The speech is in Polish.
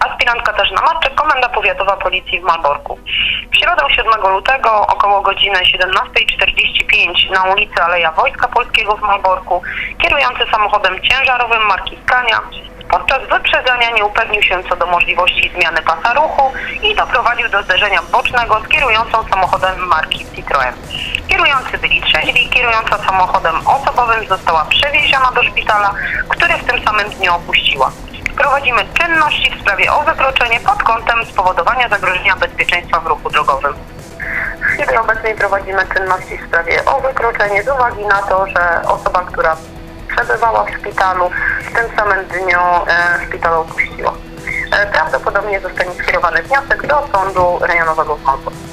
Aspirant Katarzyna Matczek, Komenda Powiatowa Policji w Malborku. W środę 7 lutego około godziny 17.45 na ulicy Aleja Wojska Polskiego w Malborku kierujący samochodem ciężarowym marki Scania podczas wyprzedzania nie upewnił się co do możliwości zmiany pasa ruchu i doprowadził do zderzenia bocznego z kierującą samochodem marki Citroën. Kierujący byli trzeźwi, kierująca samochodem osobowym została przewieziona do szpitala, który w tym samym dniu opuściła. Prowadzimy czynności w sprawie o wykroczenie pod kątem spowodowania zagrożenia bezpieczeństwa w ruchu drogowym. W chwili obecnej prowadzimy czynności w sprawie o wykroczenie z uwagi na to, że osoba, która przebywała w szpitalu, w tym samym dniu e, szpital opuściła. E, prawdopodobnie zostanie skierowany wniosek do sądu rejonowego w Malborku.